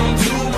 room to